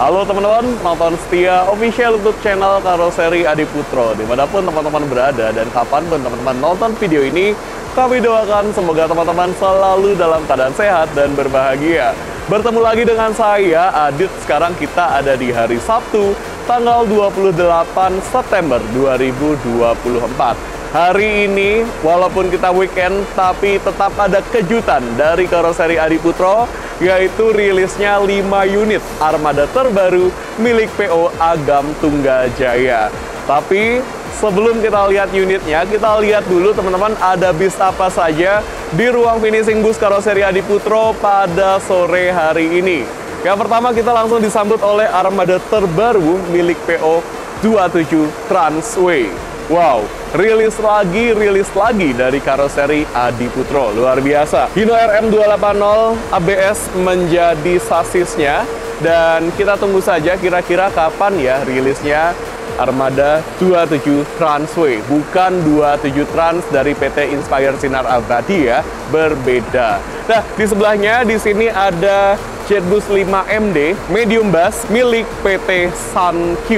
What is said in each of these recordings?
Halo teman-teman, nonton setia official YouTube channel Karoseri Adi Putro Di mana pun teman-teman berada dan kapan pun teman-teman nonton video ini Kami doakan semoga teman-teman selalu dalam keadaan sehat dan berbahagia. Bertemu lagi dengan saya, Adit. Sekarang kita ada di hari Sabtu, tanggal 28 September 2024 Hari ini, walaupun kita weekend, tapi tetap ada kejutan dari karoseri Adi Putro, yaitu rilisnya 5 unit armada terbaru milik PO Agam Tunggajaya. Tapi sebelum kita lihat unitnya, kita lihat dulu teman-teman ada bis apa saja di ruang finishing bus karoseri Adi Putro pada sore hari ini. Yang pertama kita langsung disambut oleh armada terbaru milik PO 27 Transway. Wow, rilis lagi, rilis lagi dari karoseri Adi Putro. Luar biasa. Hino RM280 ABS menjadi sasisnya. Dan kita tunggu saja kira-kira kapan ya rilisnya Armada 27 Transway. Bukan 27 Trans dari PT Inspire Sinar Abadi ya, berbeda. Nah, di sebelahnya di sini ada Jetbus 5 MD medium bus milik PT SunQ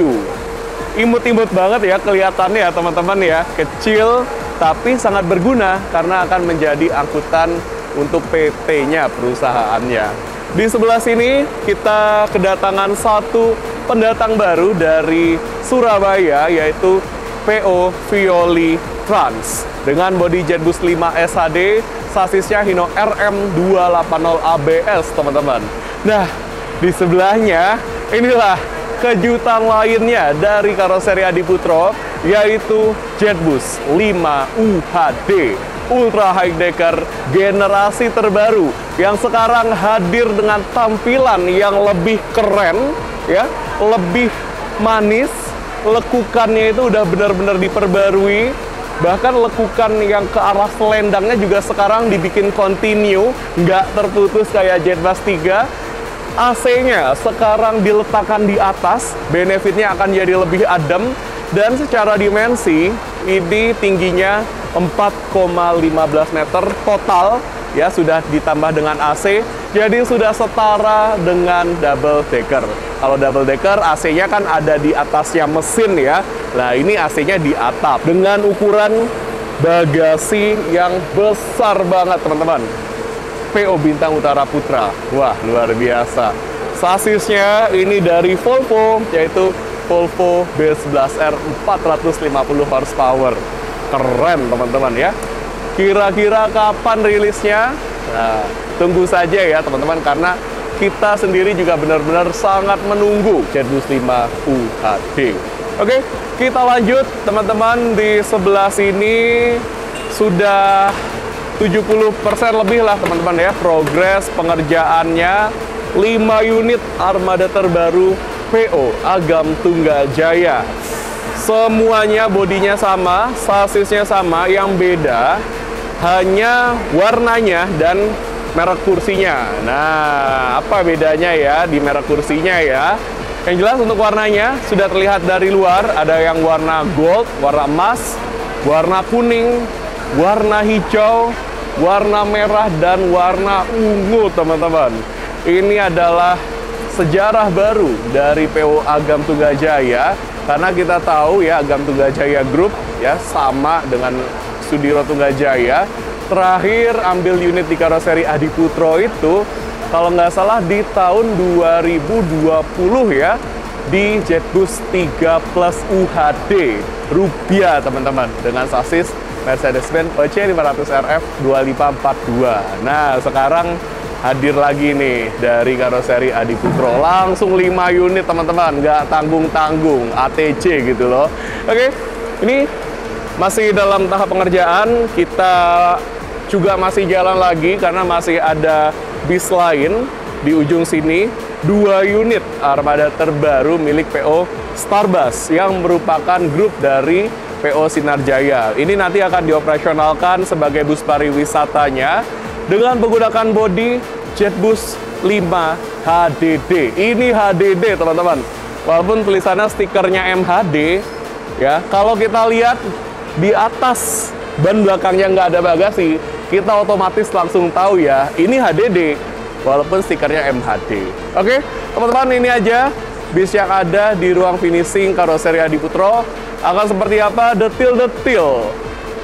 imut-imut banget ya kelihatannya ya teman-teman ya. Kecil tapi sangat berguna karena akan menjadi angkutan untuk PT-nya perusahaannya. Di sebelah sini kita kedatangan satu pendatang baru dari Surabaya yaitu PO Violi Trans dengan bodi Jetbus 5 SHD, sasisnya Hino RM280 ABS teman-teman. Nah, di sebelahnya inilah kejutan lainnya dari karoseri Adi Putro yaitu Jetbus 5 UHD Ultra High Decker generasi terbaru yang sekarang hadir dengan tampilan yang lebih keren ya, lebih manis, lekukannya itu udah benar-benar diperbarui. Bahkan lekukan yang ke arah selendangnya juga sekarang dibikin continue nggak terputus kayak Jetbus 3 AC-nya sekarang diletakkan di atas, benefitnya akan jadi lebih adem, dan secara dimensi, ini tingginya 4,15 meter total, ya sudah ditambah dengan AC, jadi sudah setara dengan double decker. Kalau double decker, AC-nya kan ada di atasnya mesin ya, nah ini AC-nya di atap, dengan ukuran bagasi yang besar banget teman-teman. PO Bintang Utara Putra. Wah, luar biasa. Sasisnya ini dari Volvo, yaitu Volvo B11R 450 horsepower. Keren, teman-teman ya. Kira-kira kapan rilisnya? Nah, tunggu saja ya, teman-teman, karena kita sendiri juga benar-benar sangat menunggu Jetbus 5 UHD. Oke, kita lanjut, teman-teman. Di sebelah sini sudah 70% lebih lah teman-teman ya. Progres pengerjaannya. 5 unit armada terbaru PO Agam Tunggajaya semuanya bodinya sama sasisnya sama. Yang beda hanya warnanya dan merek kursinya. Nah apa bedanya ya di merek kursinya ya? Yang jelas untuk warnanya sudah terlihat dari luar. Ada yang warna gold warna emas warna kuning warna hijau, warna merah, dan warna ungu, teman-teman. Ini adalah sejarah baru dari PO Agam Tunggajaya karena kita tahu ya Agam Tunggajaya Group ya sama dengan Sudiro Tunggajaya terakhir ambil unit di karoseri Adi Putro itu kalau nggak salah di tahun 2020 ya di Jetbus 3 Plus UHD Rubia teman-teman dengan sasis Mercedes-Benz OC 500 RF 2542. Nah, sekarang hadir lagi nih dari karoseri Adi Putro. Langsung 5 unit teman-teman, nggak tanggung-tanggung, ATC gitu loh. Oke, ini masih dalam tahap pengerjaan. Kita juga masih jalan lagi karena masih ada bis lain di ujung sini. Dua unit armada terbaru milik PO Starbus yang merupakan grup dari PO Sinarjaya. Ini nanti akan dioperasionalkan sebagai bus pariwisatanya dengan menggunakan bodi Jetbus 5 HDD. Ini HDD, teman-teman. Walaupun tulisannya stikernya MHD, ya. Kalau kita lihat di atas ban belakangnya nggak ada bagasi, kita otomatis langsung tahu ya, ini HDD. Walaupun stikernya MHD. Oke, teman-teman ini aja bis yang ada di ruang finishing karoseri Adi Putro akan seperti apa detil-detil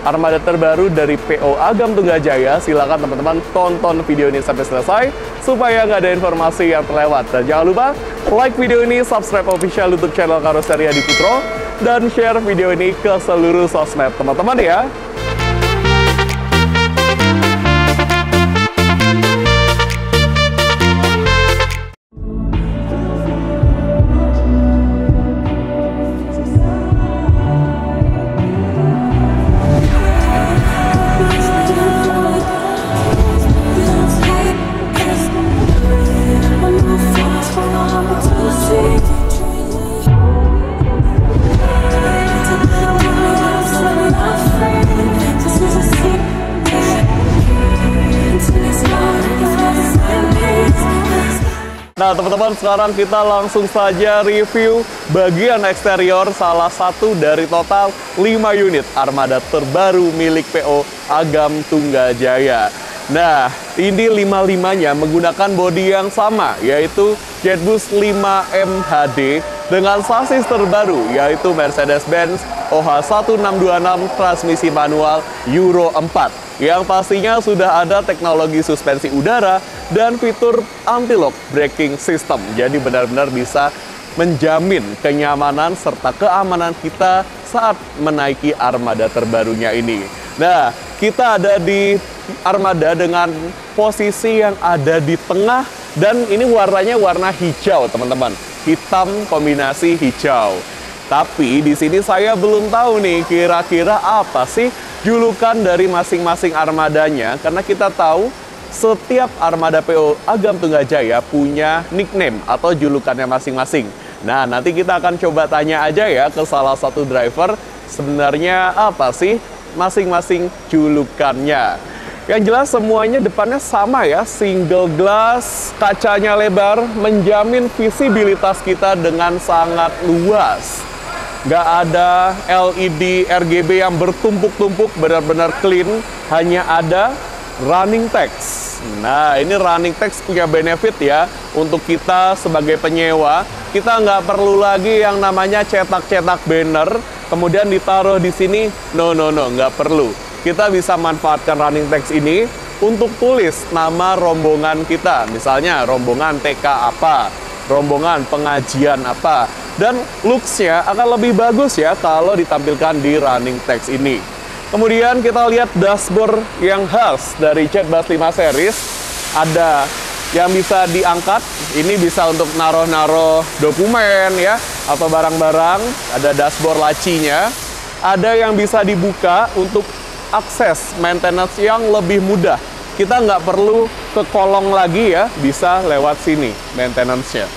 armada terbaru dari PO Agam Tunggajaya. Silakan teman-teman tonton video ini sampai selesai supaya nggak ada informasi yang terlewat. Dan jangan lupa like video ini, subscribe official YouTube channel Karoseri Adi Putro, dan share video ini ke seluruh sosmed teman-teman ya. Teman-teman sekarang kita langsung saja review bagian eksterior salah satu dari total 5 unit armada terbaru milik PO Agam Tunggajaya. Nah ini lima-limanya menggunakan bodi yang sama yaitu Jetbus 5 MHD dengan sasis terbaru yaitu Mercedes-Benz OH1626 transmisi manual Euro 4 yang pastinya sudah ada teknologi suspensi udara dan fitur anti-lock braking system. Jadi benar-benar bisa menjamin kenyamanan serta keamanan kita saat menaiki armada terbarunya ini. Nah, kita ada di armada dengan posisi yang ada di tengah dan ini warnanya warna hijau, teman-teman. Hitam kombinasi hijau. Tapi di sini saya belum tahu nih kira-kira apa sih julukan dari masing-masing armadanya karena kita tahu setiap armada PO Agam Tunggajaya punya nickname atau julukannya masing-masing. Nah, nanti kita akan coba tanya aja ya ke salah satu driver sebenarnya apa sih masing-masing julukannya. Yang jelas semuanya depannya sama ya, single glass, kacanya lebar, menjamin visibilitas kita dengan sangat luas nggak ada LED RGB yang bertumpuk-tumpuk benar-benar clean hanya ada running text nah ini running text punya benefit ya untuk kita sebagai penyewa. Kita nggak perlu lagi yang namanya cetak-cetak banner kemudian ditaruh di sini. No no no nggak perlu. Kita bisa manfaatkan running text ini untuk tulis nama rombongan kita. Misalnya rombongan TK apa rombongan pengajian apa. Dan looks-nya akan lebih bagus ya kalau ditampilkan di running text ini. Kemudian kita lihat dashboard yang khas dari Jetbus 5 series. Ada yang bisa diangkat, ini bisa untuk naruh-naruh dokumen ya, atau barang-barang, ada dashboard lacinya. Ada yang bisa dibuka untuk akses maintenance yang lebih mudah. Kita nggak perlu ke kolong lagi ya, bisa lewat sini maintenance-nya.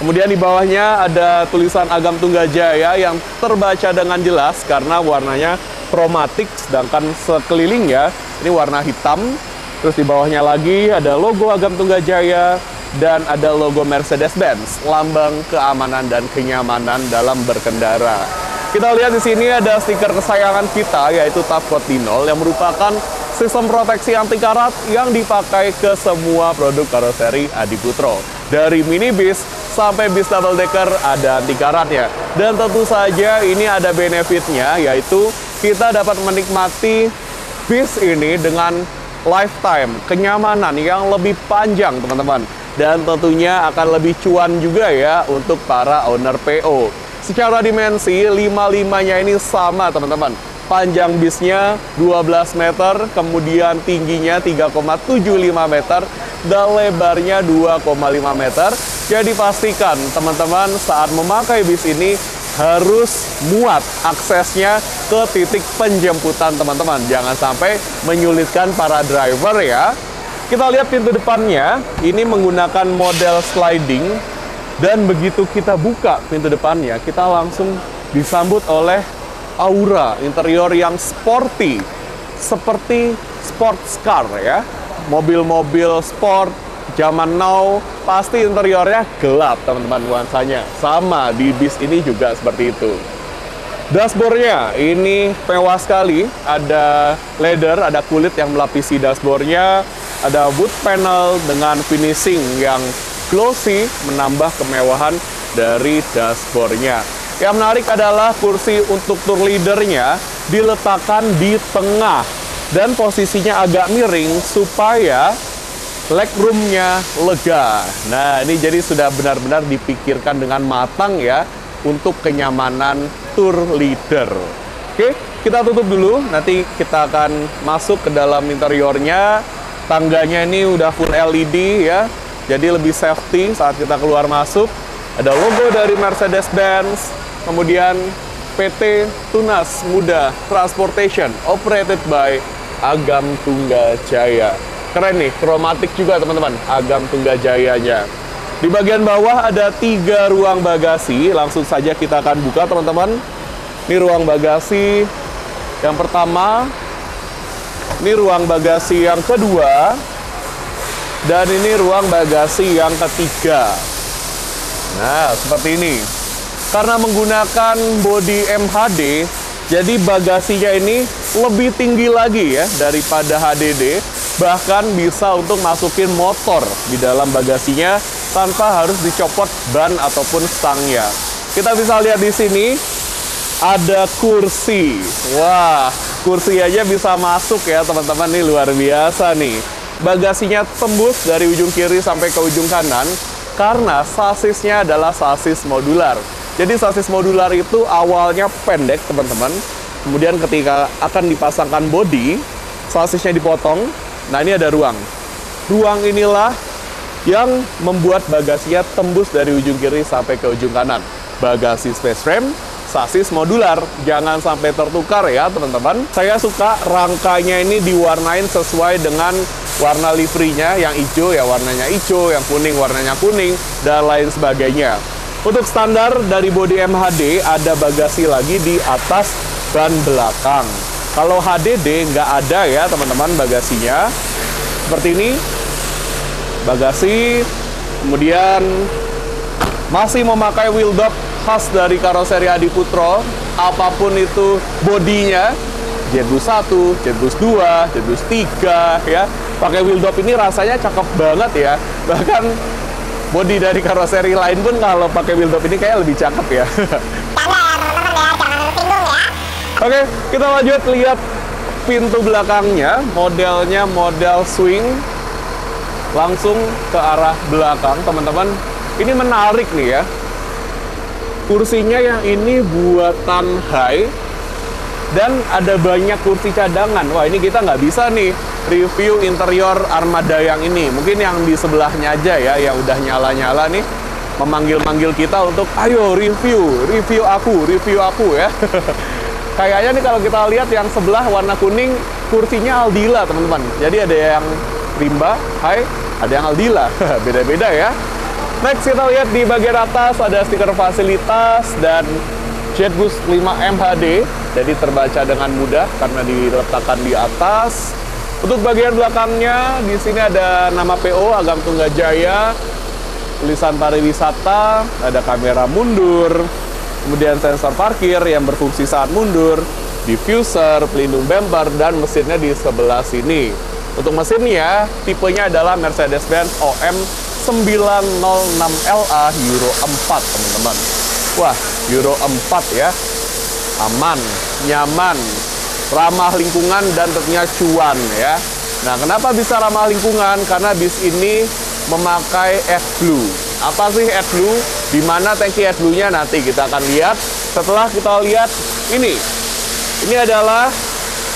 Kemudian di bawahnya ada tulisan Agam Tunggajaya yang terbaca dengan jelas karena warnanya kromatik, sedangkan sekelilingnya ini warna hitam. Terus di bawahnya lagi ada logo Agam Tunggajaya dan ada logo Mercedes-Benz, lambang keamanan dan kenyamanan dalam berkendara. Kita lihat di sini ada stiker kesayangan kita yaitu Tafcotinol yang merupakan sistem proteksi anti karat yang dipakai ke semua produk karoseri Adi Putro. Dari minibus sampai bis double decker ada anti karatnya. Dan tentu saja ini ada benefitnya yaitu kita dapat menikmati bis ini dengan lifetime kenyamanan yang lebih panjang teman-teman. Dan tentunya akan lebih cuan juga ya untuk para owner PO. Secara dimensi, lima-limanya ini sama teman-teman panjang bisnya 12 meter, kemudian tingginya 3,75 meter, dan lebarnya 2,5 meter. Jadi pastikan teman-teman saat memakai bis ini harus muat aksesnya ke titik penjemputan teman-teman. Jangan sampai menyulitkan para driver ya. Kita lihat pintu depannya, ini menggunakan model sliding dan begitu kita buka pintu depannya, kita langsung disambut oleh aura interior yang sporty seperti sports car ya mobil-mobil sport zaman now pasti interiornya gelap teman-teman nuansanya. Sama di bis ini juga seperti itu. Dashboardnya ini mewah sekali. Ada leather ada kulit yang melapisi dashboardnya. Ada wood panel dengan finishing yang glossy, menambah kemewahan dari dashboardnya. Yang menarik adalah kursi untuk tour leadernya diletakkan di tengah. Dan posisinya agak miring supaya legroomnya lega. Nah, ini jadi sudah benar-benar dipikirkan dengan matang ya untuk kenyamanan tour leader. Oke, kita tutup dulu. Nanti kita akan masuk ke dalam interiornya. Tangganya ini udah full LED ya, jadi lebih safety saat kita keluar masuk. Ada logo dari Mercedes-Benz, kemudian PT Tunas Muda Transportation operated by Agam Tungga Jaya. Keren nih, kromatik juga teman-teman, Agam Tungga Jayanya. Di bagian bawah ada tiga ruang bagasi, langsung saja kita akan buka teman-teman. Ini ruang bagasi yang pertama, ini ruang bagasi yang kedua, dan ini ruang bagasi yang ketiga. Nah, seperti ini. Karena menggunakan bodi MHD, jadi bagasinya ini lebih tinggi lagi ya daripada HDD. Bahkan bisa untuk masukin motor di dalam bagasinya tanpa harus dicopot ban ataupun stangnya. Kita bisa lihat di sini ada kursi. Wah, kursi aja bisa masuk ya teman-teman nih luar biasa nih. Bagasinya tembus dari ujung kiri sampai ke ujung kanan karena sasisnya adalah sasis modular. Jadi sasis modular itu awalnya pendek, teman-teman. Kemudian ketika akan dipasangkan bodi, sasisnya dipotong. Nah, ini ada ruang. Ruang inilah yang membuat bagasinya tembus dari ujung kiri sampai ke ujung kanan. Bagasi space frame, sasis modular. Jangan sampai tertukar ya, teman-teman. Saya suka rangkanya ini diwarnain sesuai dengan warna liverynya yang hijau ya warnanya hijau, yang kuning warnanya kuning, dan lain sebagainya. Untuk standar dari bodi MHD ada bagasi lagi di atas ban belakang. Kalau HDD nggak ada ya teman-teman bagasinya. Seperti ini. Bagasi. Kemudian masih memakai wheel dub khas dari karoseri Adi Putro. Apa pun itu bodinya. Jetbus 1, Jetbus 2, Jetbus 3 ya. Pakai wheel dub ini rasanya cakep banget ya. Bahkan body dari karoseri lain pun kalau pakai wheel dub ini kayak lebih cakep ya. Oke, kita lanjut lihat pintu belakangnya. Modelnya model swing langsung ke arah belakang, teman-teman. Ini menarik nih ya. Kursinya yang ini buatan high dan ada banyak kursi cadangan. Wah, ini kita nggak bisa nih review interior armada yang ini. Mungkin yang di sebelahnya aja ya, yang udah nyala-nyala nih, memanggil-manggil kita untuk, ayo review, review aku, review aku ya. Kayaknya nih kalau kita lihat yang sebelah warna kuning, kursinya Aldila teman-teman. Jadi ada yang Rimba, Hai, ada yang Aldila. Beda-beda ya. Next kita lihat di bagian atas ada stiker fasilitas dan Jetbus 5 MHD. Jadi terbaca dengan mudah karena diletakkan di atas. Untuk bagian belakangnya, di sini ada nama PO Agam Tunggajaya, tulisan pariwisata, ada kamera mundur, kemudian sensor parkir yang berfungsi saat mundur, diffuser, pelindung bumper, dan mesinnya di sebelah sini. Untuk mesinnya, tipenya adalah Mercedes-Benz OM 906LA Euro 4, teman-teman. Wah, Euro 4 ya. Aman, nyaman, ramah lingkungan dan tentunya cuan ya. Nah, kenapa bisa ramah lingkungan? Karena bis ini memakai AdBlue. Apa sih AdBlue? Di mana tangki AdBlue-nya nanti kita akan lihat setelah kita lihat ini. Ini adalah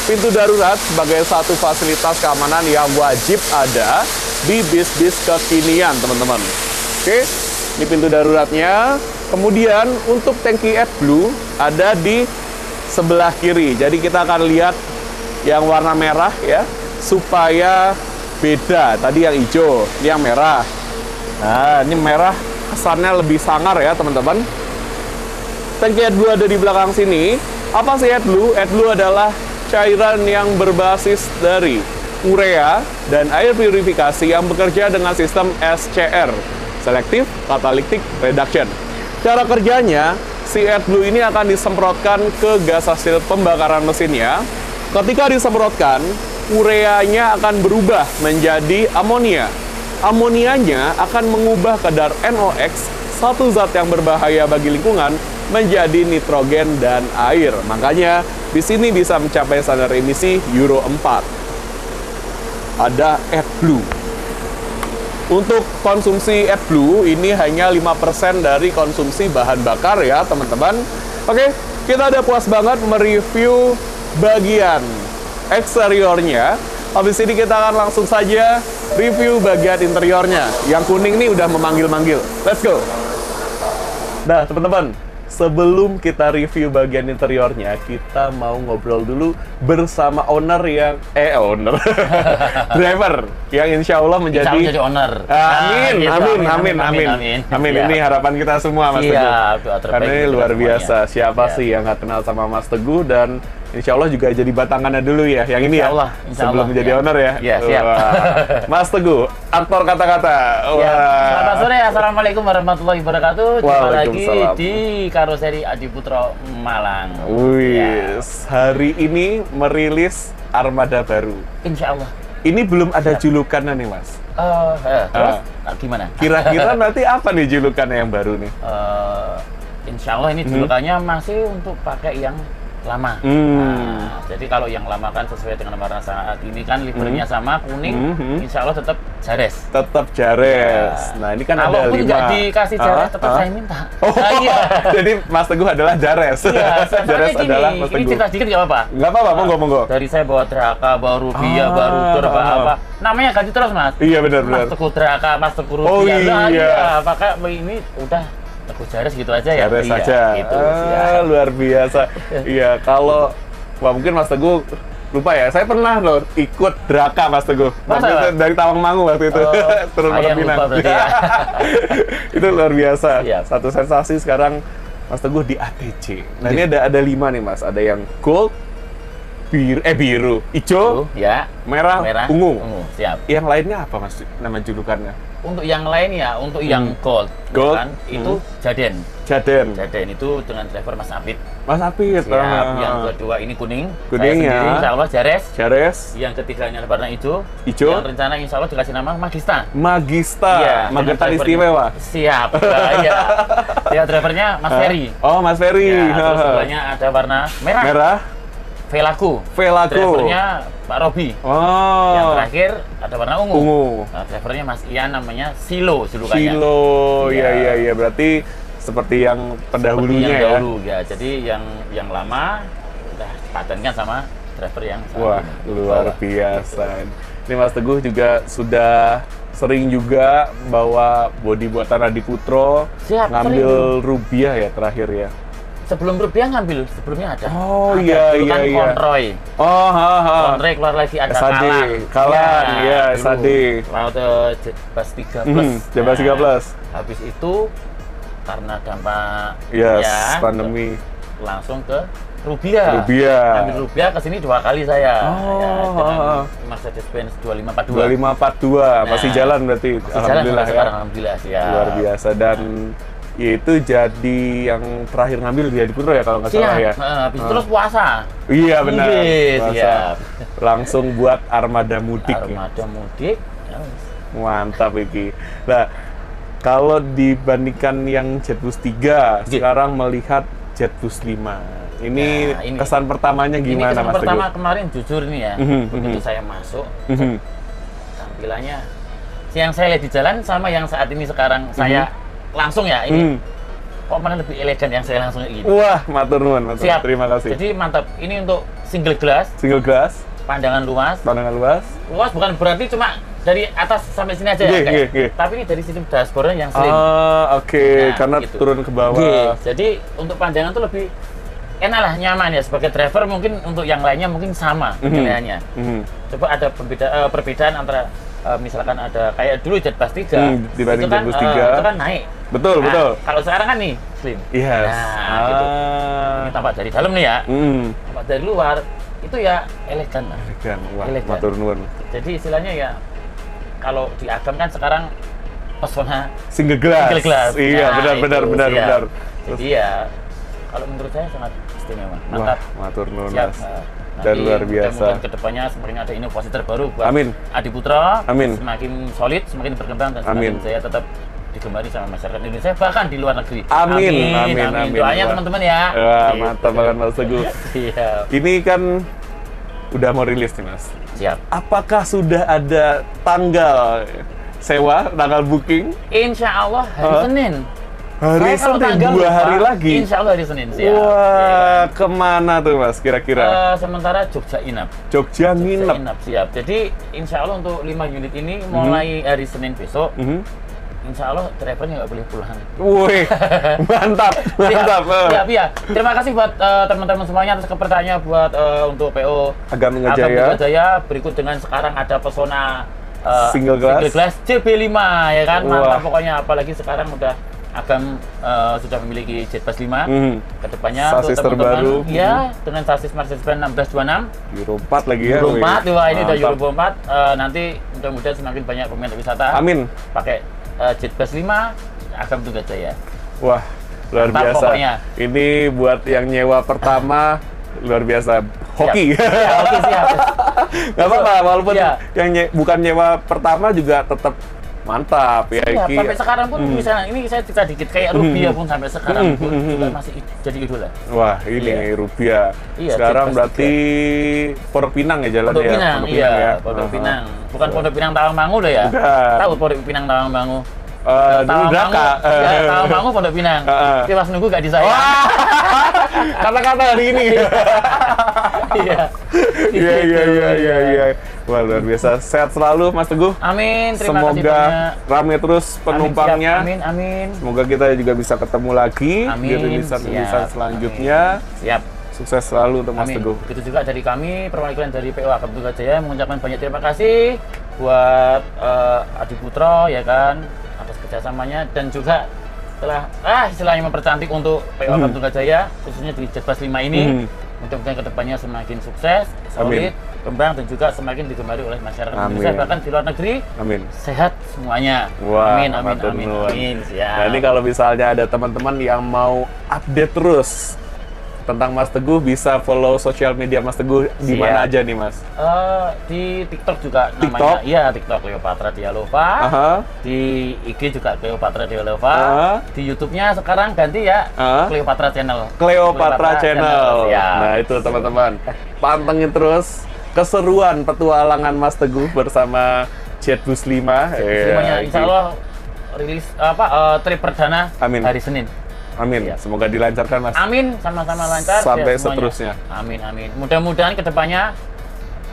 pintu darurat sebagai satu fasilitas keamanan yang wajib ada di bis-bis kekinian, teman-teman. Oke, ini pintu daruratnya. Kemudian untuk tangki AdBlue ada di sebelah kiri. Jadi kita akan lihat yang warna merah ya, supaya beda. Tadi yang hijau, yang merah. Nah, ini merah kesannya lebih sangar ya, teman-teman. Tangki AdBlue ada di belakang sini. Apa sih AdBlue? AdBlue adalah cairan yang berbasis dari urea dan air purifikasi yang bekerja dengan sistem SCR, Selective Catalytic Reduction. Cara kerjanya, si AdBlue ini akan disemprotkan ke gas hasil pembakaran mesinnya. Ketika disemprotkan, ureanya akan berubah menjadi amonia. Amonianya akan mengubah kadar NOx, satu zat yang berbahaya bagi lingkungan, menjadi nitrogen dan air. Makanya di sini bisa mencapai standar emisi Euro 4. Ada AdBlue. Untuk konsumsi AdBlue ini hanya 5% dari konsumsi bahan bakar ya teman-teman. Oke, kita udah puas banget mereview bagian eksteriornya. Habis ini kita akan langsung saja review bagian interiornya. Yang kuning ini udah memanggil-manggil. Let's go! Nah, teman-teman, sebelum kita review bagian interiornya, kita mau ngobrol dulu bersama owner yang eh owner driver yang insya Allah menjadi Insya Allah jadi owner. Amin, Nah, gitu. amin, amin, amin, amin, amin. Ini harapan kita semua, Mas Siap, Teguh. Karena ini luar biasa. Siapa Siap. sih yang nggak kenal sama Mas Teguh dan Insya Allah juga jadi batangannya dulu ya, yang ini ya, Insya Allah, insya sebelum Allah, menjadi ya. owner ya. Ya, siap. Wah. Mas Teguh, aktor kata-kata. Ya, selamat sore, assalamualaikum warahmatullahi wabarakatuh. Jumpa lagi di karoseri Adi Putro Malang. Wih, Ya, hari ini merilis armada baru. insya Allah. Ini belum ada julukannya nih, Mas. Eh, eh, terus ah, gimana? Kira-kira nanti apa nih julukannya yang baru nih? Eh, insya Allah ini julukannya masih untuk pakai yang lama. Hmm. Nah, jadi kalau yang lama kan sesuai dengan warna saat ini kan livernya sama kuning, Hmm. insya Allah tetap jares. Tetap Jares. Ya. Nah, ini kan ada Kalaupun lima. nggak dikasih jares, Ah, tetap ah. saya minta. Oh, Ah, iya. jadi Mas Teguh adalah Jares. Iya, Jares gini, adalah Mas ini Teguh. cerita sedikit nggak apa-apa. Nggak apa-apa, monggo, monggo. Dari saya bawa Draka, bawa Rubia, Ah. baru Tur, apa, apa. Namanya ganti terus, Mas. Iya, benar, benar. Mas Teguh Draka, Mas Teguh Rubia. Oh, Nah, iya. ini udah Teguh Jares gitu aja ya. Jares Iya, saja. Itu, Ah, luar biasa. Iya, kalau Wah, mungkin Mas Teguh lupa ya. Saya pernah loh ikut Draka Mas Teguh. Waktu Masa, itu Mas? dari Tawangmangu waktu itu. Oh, Turun Pinang. berarti ya. itu luar biasa. Siap. Satu sensasi sekarang Mas Teguh di ATC. Nah, ini ada ada lima nih Mas. Ada yang gold, biru, eh biru, hijau, ya. merah, Merah, ungu. Siap. Yang lainnya apa Mas? Nama julukannya? Untuk yang lain ya, untuk yang gold, Hmm. Gold, kan, hmm. itu Jaden. Jaden. Jaden itu dengan driver Mas Apit. Mas Apit. Siap. ah. Yang kedua ini kuning. Kuning, saya sendiri, ya. insya Allah Jares. Jares. Yang ketiganya warna hijau. Hijau. Yang rencana insya Allah dikasih nama Magista. Magista. Iya, drivernya. istimewa. Siap. Iya. Ya drivernya Mas? Ferry. Oh, Mas Ferry. Ya, terus sebelahnya ada warna merah. Merah. Velaku. Velaku. Drivernya Pak Robi. Oh. Yang terakhir ada warna ungu. Ungu. Nah, drivernya Mas Ian namanya Silo julukannya. Kilo. Iya, Iya. iya, iya. Berarti seperti yang Seperti pendahulunya yang ya. dahulu ya. Jadi yang yang lama udah dipatenkan sama driver yang saat Wah, ini. luar Bawa. biasa. Ini Mas Teguh juga sudah sering juga bawa bodi buatan Adi Putro, Siap, ngambil rubiah ya terakhir ya. Sebelum Rupiah ngambil, sebelumnya ada. Oh, Ada iya, dulu kan iya, iya. Conroy. Oh, ha, ha. Conroy keluar lagi ada SAD, Kalan. Iya, dulu. SAD. Lalu eh, Jebas 3 plus. Mhm, Jebas 3 plus. Habis itu karena dampak Yes, ya, pandemi. langsung ke Rubia. Rubia. Ambil Rubia ke sini dua kali saya. Oh, ya, dengan ah, ah. Mercedes-Benz 2542. 2542 masih Nah, jalan berarti. Masih jalan Alhamdulillah sampai ya. sekarang, alhamdulillah siap. Luar biasa dan ya itu jadi yang terakhir ngambil di Adi Putro ya kalau nggak Siap. salah ya. Habis Ah. terus puasa. Iya benar. Iya, Masa siap. Langsung buat armada mudik. ya. Armada mudik. ya, Mantap iki. Nah, kalau dibandingkan yang Jetbus 3, Iya. sekarang melihat Jetbus 5. Ini, Nah, ini- kesan pertamanya Ini gimana kesan Mas pertama Teguh? kemarin jujur nih ya, Mhm, begitu mhm. saya masuk, Mhm. tampilannya yang saya lihat di jalan sama yang saat ini sekarang saya langsung ya ini Mhm. kok mana lebih elegan yang saya langsung gini. Wah, matur nuwun, matur. Siap. Terima kasih. Jadi mantap. Ini untuk single glass, Single glass, pandangan luas. pandangan luas. Luas bukan berarti cuma dari atas sampai sini aja ya, Iya, kayak. iya, iya. Tapi ini dari sisi dashboardnya yang slim. Ah, oke, Nah, karena gitu. turun ke bawah. Iya, Jadi untuk pandangan tuh lebih enak lah, nyaman ya. Sebagai driver mungkin untuk yang lainnya mungkin sama Mhm. penilaiannya. Mhm. Coba ada perbeda, eh, perbedaan antara eh, misalkan ada kayak dulu Jetbus 3 Hmm, dibanding itu kan, Jetbus eh, 3. itu kan naik. Betul, Nah, betul. Kalau sekarang kan nih slim. Yes. Nah, gitu. Ah. Ini tampak dari dalam nih ya. Hmm. Tampak dari luar itu ya elegan lah. Elegan. Wah, Elegan. matur nuwun. Jadi istilahnya ya kalau di Agam kan sekarang pesona Single glass. single glass. Iya, Nah, benar itu, benar benar siap. benar. Jadi ya kalau menurut saya sangat istimewa. Wah, Mantap. matur nuwun, Siap. Dan luar biasa. Ke depannya semakin ada inovasi terbaru buat Amin. Adi Putra. Amin. Semakin solid, semakin berkembang dan Amin. semakin saya tetap digemari sama masyarakat Indonesia bahkan di luar negeri. Amin, amin, amin. Doanya teman-teman ya. Wah, Gitu. mantap banget Mas Teguh. Siap. Ini kan udah mau rilis nih Mas. Siap. Apakah sudah ada tanggal sewa, tanggal booking? Insya Allah hari Hah? Senin. Hari Saya Senin, tanggal dua lupa, hari lagi. Insya Allah hari Senin. Siap. Wah, ke mana tuh Mas kira-kira? Eh, sementara Jogja Inap. Jogja Jogja nginep. Inap siap. Jadi insya Allah untuk 5 unit ini mulai hari Senin besok, Mhm. insya Allah drivernya nggak boleh pulang. Wih, mantap, mantap. Siap, ya. Terima kasih buat eh, teman-teman semuanya atas kepercayaannya buat eh, untuk PO Agam Agam Jaya. Jaya. Berikut dengan sekarang ada pesona eh, Single glass. CB5 ya kan. Wah. Mantap pokoknya apalagi sekarang udah Agam eh, sudah memiliki Jet Pass 5. Mhm. Ke depannya Sasis untuk teman-teman, terbaru. ya dengan sasis Mercedes-Benz 1626 Euro 4 lagi ya. Euro wih. 4, wah ini udah. Euro 4. Eh, nanti mudah-mudahan semakin banyak peminat wisata. Amin. Pakai eh, Jet Pass 5, Agam Tunggal Jaya. Wah, luar Mantap biasa. pokoknya. Ini buat yang nyewa pertama luar biasa. Hoki. Siap. Ya, oke siap. Gak apa-apa, walaupun Iya. yang nye- bukan nyewa pertama juga tetap mantap ya. Iya, Iki. sampai sekarang pun Hmm. misalnya ini saya cerita dikit kayak Rubia pun sampai sekarang Hmm, pun hmm, juga hmm. masih jadi idola. Wah, ini Iya. rupiah. Iya, Sekarang berarti Pondok Pinang ya jalan Pondok ya. Pinang, Pondok iya, ya. Pondok. Pinang. Bukan Pondok Pinang Tawangmangu loh ya. Tahu Pondok Pinang Tawangmangu. Eh, dulu Draka. ya, Tawangmangu Pondok Pinang. Heeh. Tapi pas nunggu gak disayang. Kata-kata hari ini. Iya. Iya, iya, Gitu, iya, iya, iya. Wah, luar biasa. Sehat selalu, Mas Teguh. Amin, terima kasih Semoga banyak. rame terus Amin, penumpangnya. siap. Amin, amin. Semoga kita juga bisa ketemu lagi di Amin. rilisan-rilisan siap. Selanjutnya. Amin. Siap. Sukses selalu untuk Mas Amin. Teguh. Begitu juga dari kami, perwakilan dari PO Akam Tunggal Jaya mengucapkan banyak terima kasih buat eh, Adi Putro ya kan kerjasamanya dan juga telah ah istilahnya mempercantik untuk PO Hmm. Tunggal Jaya khususnya di Jetbus 5 ini. Hmm. Mudah-mudahan ke depannya semakin sukses, solid, kembang dan juga semakin digemari oleh masyarakat Amin. Indonesia bahkan di luar negeri Amin. sehat semuanya. Wah, amin, amin, amin, nuwun. amin. Siap. Nah, ini kalau misalnya ada teman-teman yang mau update terus tentang Mas Teguh, bisa follow sosial media Mas Teguh di mana aja nih, Mas? Eh, di TikTok juga TikTok? namanya, iya TikTok Cleopatra Dialova. Aha. Di IG juga Cleopatra Dialova. Ah. Di YouTube-nya sekarang ganti ya Ah. Cleopatra Channel. Cleopatra Channel. Ya. Nah, itu teman-teman. Pantengin terus keseruan petualangan Mas Teguh bersama Jetbus 5. Semuanya Eh, insya Allah rilis apa eh, trip perdana Amin. hari Senin. Amin. Siap. Semoga dilancarkan, Mas. Amin, sama-sama lancar. Sampai ya, seterusnya. Amin, amin. Mudah-mudahan ke depannya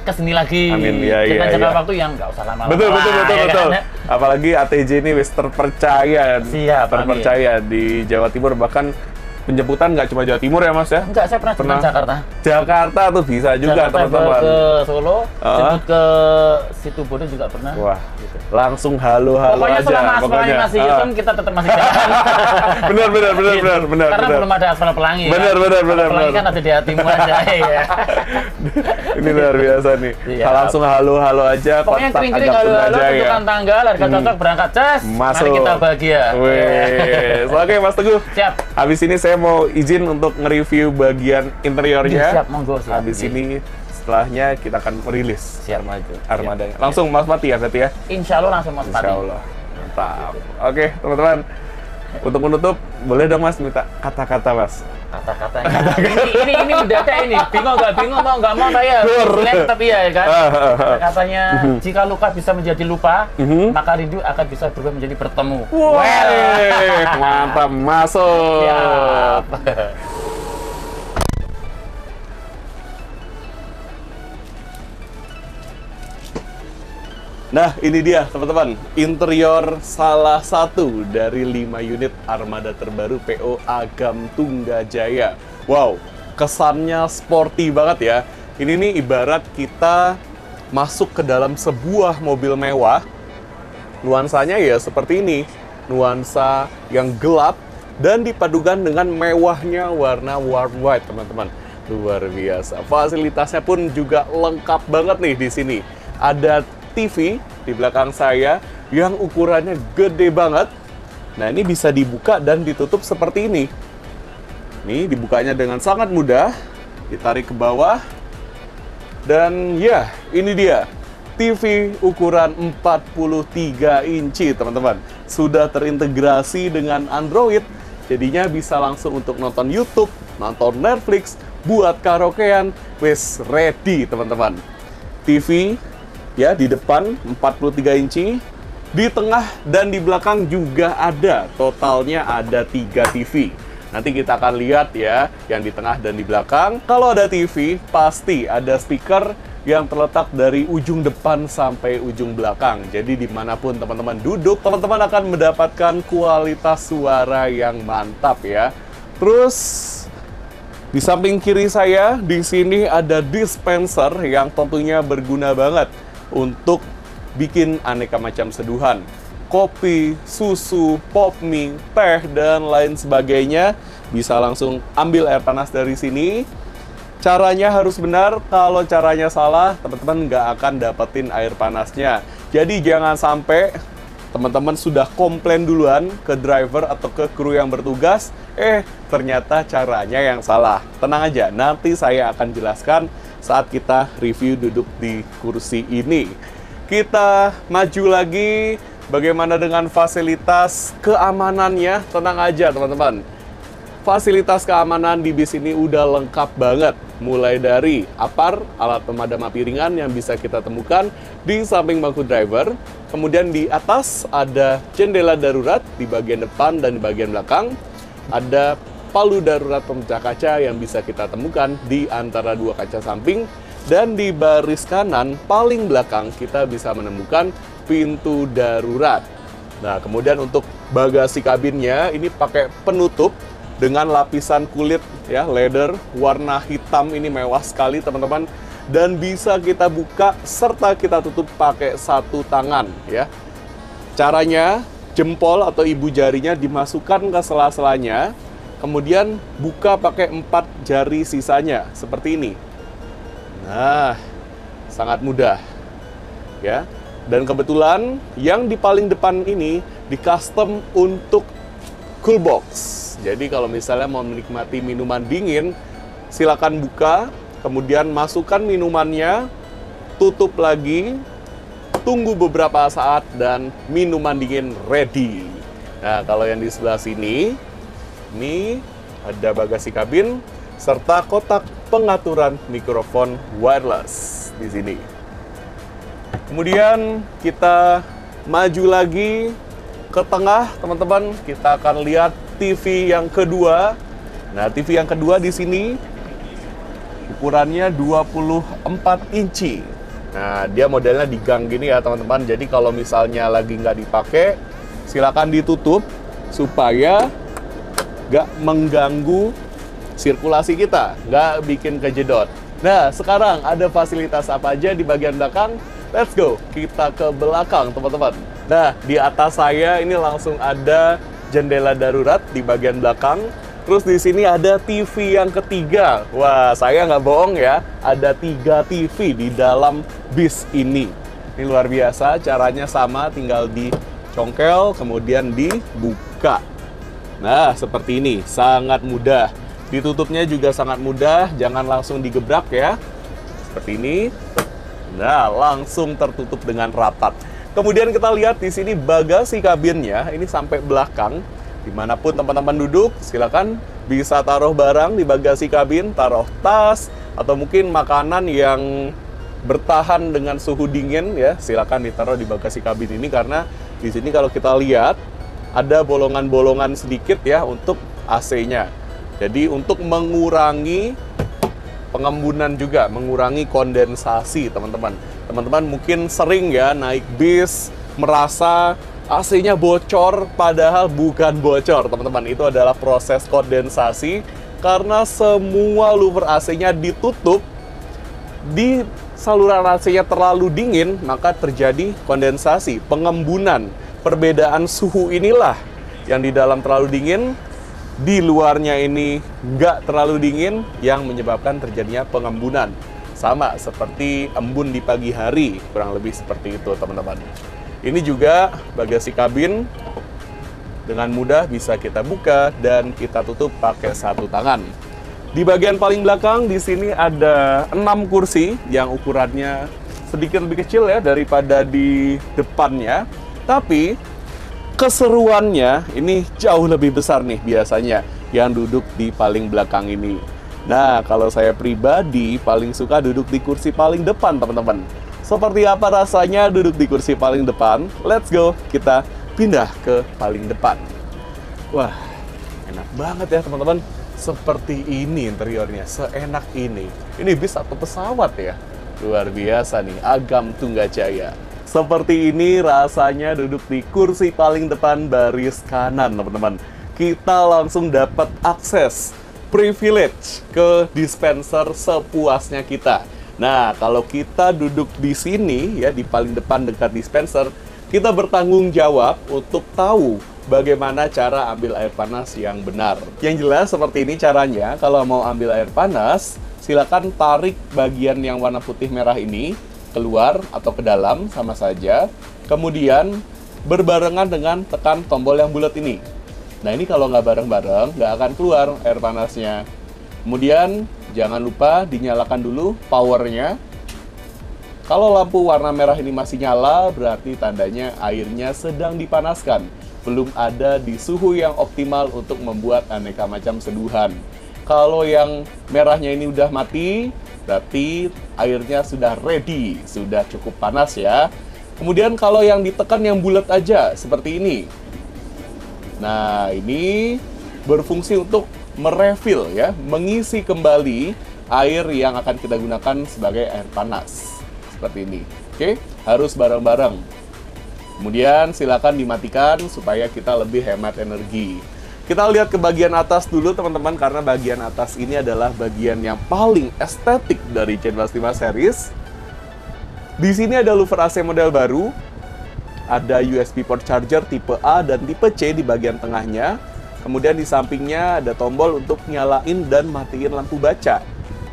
ke sini lagi Amin, iya, dengan iya, jangka iya. waktu yang nggak usah lama-lama. Betul, betul, betul, ya betul. kan? Apalagi ATJ ini wis terpercaya, Siap, terpercaya di Jawa Timur bahkan penjemputan nggak cuma Jawa Timur ya Mas ya. Enggak, saya pernah, Pernah. Jakarta. Jakarta tuh bisa juga Jakarta teman-teman. ke Solo, Ah. jemput ke situ Bodo juga pernah. Wah, Gitu. langsung halo-halo Pokoknya aja. selama aspalnya masih hitam, kita tetap masih jalan. benar, benar, benar, Gitu. benar, benar, Karena benar. belum ada aspal pelangi. Benar, kan? benar, Aspal benar, Pelangi benar. kan ada di hatimu aja. ya. Ini luar biasa nih. Iya. Langsung halo-halo aja. Pokoknya kontak kering-kering halo-halo, tentukan tanggal, harga cocok, berangkat cas. Mari Hmm. Masuk. kita bahagia. Wes. Oke, Mas Teguh. Siap. Habis ini saya mau izin untuk nge-review bagian interiornya. Siap, monggo, siap. Habis Iya. ini setelahnya kita akan merilis Siap maju. armadanya. Langsung Mas Mati ya berarti ya? Insya Allah langsung mas Insya Allah. Mantap. Oke, teman-teman. Untuk menutup, boleh dong Mas minta kata-kata Mas? Kata-katanya. ini, ini, ini mendadak ini. Bingung nggak bingung mau nggak mau saya. Lihat tapi ya kan. Ah, ah, ah. Katanya jika luka bisa menjadi lupa, Mhm. maka rindu akan bisa berubah menjadi bertemu. Weh, mantap masuk. Siap. Nah, ini dia teman-teman, interior salah satu dari 5 unit armada terbaru PO Agam Tunggajaya. Wow, kesannya sporty banget ya. Ini nih ibarat kita masuk ke dalam sebuah mobil mewah. Nuansanya ya seperti ini, nuansa yang gelap dan dipadukan dengan mewahnya warna warm white, teman-teman. Luar biasa. Fasilitasnya pun juga lengkap banget nih di sini. Ada TV di belakang saya yang ukurannya gede banget. Nah, ini bisa dibuka dan ditutup seperti ini. Nih, dibukanya dengan sangat mudah. Ditarik ke bawah. Dan ya, ini dia TV ukuran 43 inci, teman-teman. Sudah terintegrasi dengan Android, jadinya bisa langsung untuk nonton YouTube, nonton Netflix, buat karaokean, wes ready, teman-teman. TV ya di depan 43 inci, di tengah dan di belakang juga ada. Totalnya ada 3 TV. Nanti kita akan lihat ya, yang di tengah dan di belakang. Kalau ada TV, pasti ada speaker yang terletak dari ujung depan sampai ujung belakang. Jadi di mana pun teman-teman duduk, teman-teman akan mendapatkan kualitas suara yang mantap ya. Terus di samping kiri saya, di sini ada dispenser yang tentunya berguna banget untuk bikin aneka macam seduhan. Kopi, susu, pop mie, teh, dan lain sebagainya. Bisa langsung ambil air panas dari sini, Caranya harus benar, kalau caranya salah, teman-teman nggak akan dapetin air panasnya. Jadi jangan sampai teman-teman sudah komplain duluan ke driver atau ke kru yang bertugas, eh ternyata caranya yang salah. Tenang aja, nanti saya akan jelaskan saat kita review duduk di kursi ini. Kita maju lagi, bagaimana dengan fasilitas keamanannya? Tenang aja teman-teman fasilitas keamanan di bis ini udah lengkap banget. Mulai dari apar, alat pemadam api ringan yang bisa kita temukan di samping bangku driver. Kemudian di atas ada jendela darurat di bagian depan dan di bagian belakang. Ada palu darurat pemecah kaca yang bisa kita temukan di antara dua kaca samping. Dan di baris kanan paling belakang kita bisa menemukan pintu darurat. Nah, kemudian untuk bagasi kabinnya ini pakai penutup dengan lapisan kulit ya leather warna hitam ini mewah sekali teman-teman dan bisa kita buka serta kita tutup pakai satu tangan ya. Caranya jempol atau ibu jarinya dimasukkan ke sela-selanya, kemudian buka pakai empat jari sisanya seperti ini. Nah, sangat mudah ya. Dan kebetulan yang di paling depan ini di custom untuk cool box jadi kalau misalnya mau menikmati minuman dingin, silakan buka, kemudian masukkan minumannya, tutup lagi, tunggu beberapa saat dan minuman dingin ready. Nah, kalau yang di sebelah sini, ini ada bagasi kabin serta kotak pengaturan mikrofon wireless di sini. Kemudian kita maju lagi ke tengah, teman-teman. Kita akan lihat TV yang kedua. Nah, TV yang kedua di sini ukurannya 24 inci. Nah, dia modelnya di gang gini ya teman-teman. Jadi kalau misalnya lagi nggak dipakai, silakan ditutup supaya nggak mengganggu sirkulasi kita, nggak bikin kejedot. Nah, sekarang ada fasilitas apa aja di bagian belakang? Let's go, kita ke belakang teman-teman. Nah, di atas saya ini langsung ada jendela darurat di bagian belakang. Terus di sini ada TV yang ketiga. Wah, saya nggak bohong ya, ada tiga TV di dalam bis ini. Ini luar biasa, caranya sama, tinggal dicongkel, kemudian dibuka. Nah, seperti ini, sangat mudah. Ditutupnya juga sangat mudah, jangan langsung digebrak ya. Seperti ini. Nah, langsung tertutup dengan rapat. Kemudian kita lihat di sini bagasi kabinnya ini sampai belakang. Di mana pun teman-teman duduk, silakan bisa taruh barang di bagasi kabin, taruh tas atau mungkin makanan yang bertahan dengan suhu dingin ya, silakan ditaruh di bagasi kabin ini karena di sini kalau kita lihat ada bolongan-bolongan sedikit ya untuk AC-nya. Jadi untuk mengurangi pengembunan juga, mengurangi kondensasi teman-teman. Teman-teman mungkin sering ya naik bis merasa AC-nya bocor padahal bukan bocor teman-teman. Itu adalah proses kondensasi karena semua louver AC-nya ditutup di saluran AC-nya terlalu dingin maka terjadi kondensasi, pengembunan. Perbedaan suhu inilah yang di dalam terlalu dingin di luarnya ini nggak terlalu dingin yang menyebabkan terjadinya pengembunan. Sama seperti embun di pagi hari, kurang lebih seperti itu teman-teman. Ini juga bagasi kabin dengan mudah bisa kita buka dan kita tutup pakai satu tangan. Di bagian paling belakang di sini ada enam kursi yang ukurannya sedikit lebih kecil ya daripada di depannya. Tapi keseruannya ini jauh lebih besar nih biasanya yang duduk di paling belakang ini. Nah, kalau saya pribadi paling suka duduk di kursi paling depan, teman-teman. Seperti apa rasanya duduk di kursi paling depan? Let's go, kita pindah ke paling depan. Wah, enak banget ya, teman-teman. Seperti ini interiornya, seenak ini. Ini bis atau pesawat ya? Luar biasa nih, Agam Tunggajaya. Seperti ini rasanya duduk di kursi paling depan baris kanan, teman-teman. Kita langsung dapat akses privilege ke dispenser sepuasnya kita. Nah, kalau kita duduk di sini ya di paling depan dekat dispenser, kita bertanggung jawab untuk tahu bagaimana cara ambil air panas yang benar. Yang jelas seperti ini caranya, kalau mau ambil air panas, silakan tarik bagian yang warna putih merah ini keluar atau ke dalam sama saja. Kemudian berbarengan dengan tekan tombol yang bulat ini. Nah ini kalau nggak bareng-bareng nggak akan keluar air panasnya. Kemudian jangan lupa dinyalakan dulu powernya. Kalau lampu warna merah ini masih nyala, berarti tandanya airnya sedang dipanaskan. Belum ada di suhu yang optimal untuk membuat aneka macam seduhan. Kalau yang merahnya ini udah mati, berarti airnya sudah ready, sudah cukup panas ya. Kemudian kalau yang ditekan yang bulat aja, seperti ini. Nah, ini berfungsi untuk merefill ya, mengisi kembali air yang akan kita gunakan sebagai air panas. Seperti ini. Oke, harus bareng-bareng. Kemudian silakan dimatikan supaya kita lebih hemat energi. Kita lihat ke bagian atas dulu teman-teman karena bagian atas ini adalah bagian yang paling estetik dari C25 series. Di sini ada louver AC model baru, ada USB port charger tipe A dan tipe C di bagian tengahnya. Kemudian di sampingnya ada tombol untuk nyalain dan matiin lampu baca.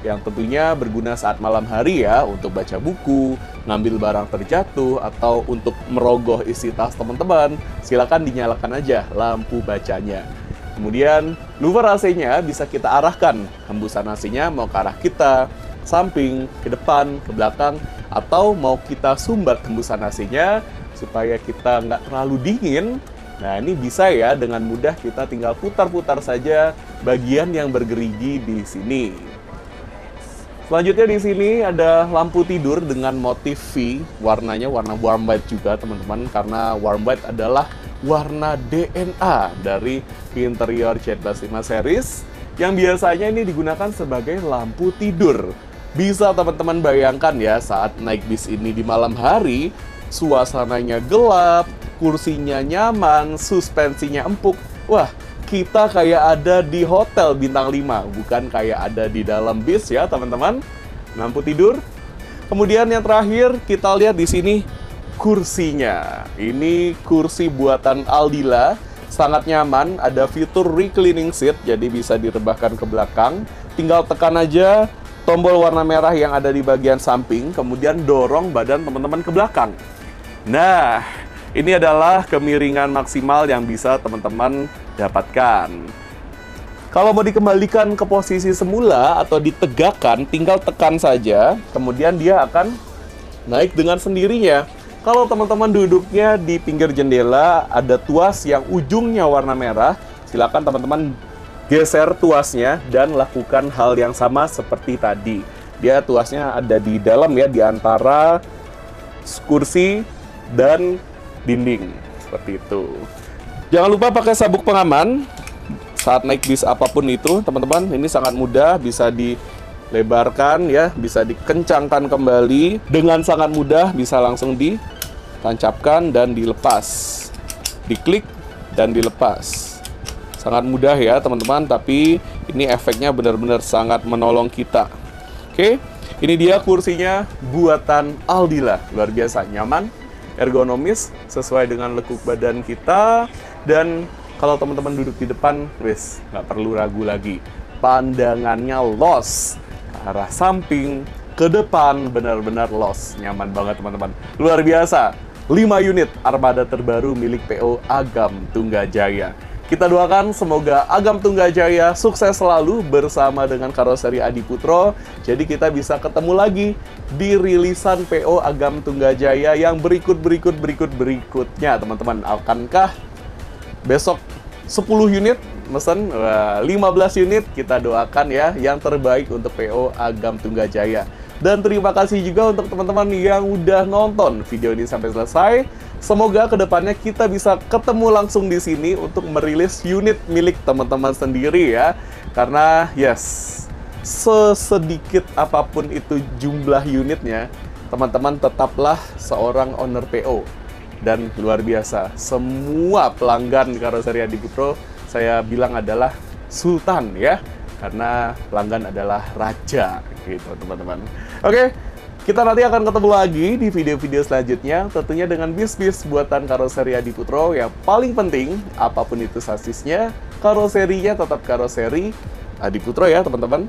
Yang tentunya berguna saat malam hari ya, untuk baca buku, ngambil barang terjatuh, atau untuk merogoh isi tas teman-teman. Silakan dinyalakan aja lampu bacanya. Kemudian louver AC-nya bisa kita arahkan. Hembusan AC-nya mau ke arah kita, samping, ke depan, ke belakang, atau mau kita sumbat hembusan AC-nya supaya kita nggak terlalu dingin. Nah ini bisa ya dengan mudah kita tinggal putar-putar saja bagian yang bergerigi di sini. Selanjutnya di sini ada lampu tidur dengan motif V, warnanya warna warm white juga teman-teman karena warm white adalah warna DNA dari interior Z25 series yang biasanya ini digunakan sebagai lampu tidur. Bisa teman-teman bayangkan ya saat naik bis ini di malam hari, suasananya gelap, kursinya nyaman, suspensinya empuk. Wah, kita kayak ada di hotel bintang 5, bukan kayak ada di dalam bis ya, teman-teman. Lampu tidur. Kemudian yang terakhir kita lihat di sini kursinya. Ini kursi buatan Aldila, sangat nyaman, ada fitur reclining seat jadi bisa direbahkan ke belakang. Tinggal tekan aja tombol warna merah yang ada di bagian samping, kemudian dorong badan teman-teman ke belakang. Nah, ini adalah kemiringan maksimal yang bisa teman-teman dapatkan. Kalau mau dikembalikan ke posisi semula atau ditegakkan, tinggal tekan saja, kemudian dia akan naik dengan sendirinya. Kalau teman-teman duduknya di pinggir jendela, ada tuas yang ujungnya warna merah, silakan teman-teman geser tuasnya dan lakukan hal yang sama seperti tadi. Dia tuasnya ada di dalam ya, di antara kursi dan dinding seperti itu. Jangan lupa pakai sabuk pengaman saat naik bis apa pun itu, teman-teman. Ini sangat mudah, bisa dilebarkan ya, bisa dikencangkan kembali dengan sangat mudah, bisa langsung ditancapkan dan dilepas, diklik dan dilepas. Sangat mudah ya, teman-teman. Tapi ini efeknya benar-benar sangat menolong kita. Oke, ini dia kursinya buatan Aldila, luar biasa nyaman ergonomis sesuai dengan lekuk badan kita dan kalau teman-teman duduk di depan, wis nggak perlu ragu lagi. Pandangannya los arah samping, ke depan benar-benar los, nyaman banget teman-teman. Luar biasa. 5 unit armada terbaru milik PO Agam Tunggajaya. Kita doakan semoga Agam Tunggajaya sukses selalu bersama dengan karoseri Adi Putro. Jadi kita bisa ketemu lagi di rilisan PO Agam Tunggajaya yang berikut-berikut berikut-berikutnya, teman-teman. Akankah besok 10 unit mesen 15 unit kita doakan ya yang terbaik untuk PO Agam Tunggajaya. Dan terima kasih juga untuk teman-teman yang udah nonton video ini sampai selesai. Semoga ke depannya kita bisa ketemu langsung di sini untuk merilis unit milik teman-teman sendiri ya. Karena yes, sesedikit apa pun itu jumlah unitnya, teman-teman tetaplah seorang owner PO. Dan luar biasa, semua pelanggan karoseri Adi Putro saya bilang adalah sultan ya karena pelanggan adalah raja gitu teman-teman. Oke, kita nanti akan ketemu lagi di video-video selanjutnya tentunya dengan bis-bis buatan karoseri Adi Putro yang paling penting apa pun itu sasisnya karoserinya tetap karoseri Adi Putro ya teman-teman.